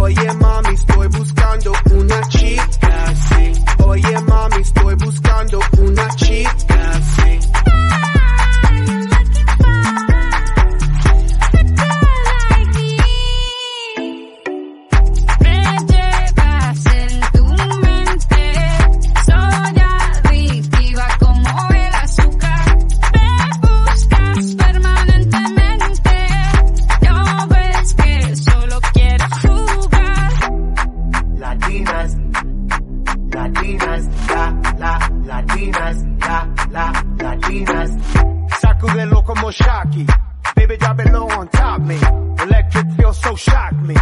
Oye mami, estoy buscando una Latinas, Latinas, la, la, Latinas, la, la, Latinas. Sacudelo como Shaki, baby drop it low on top me. Electric feel so shock me.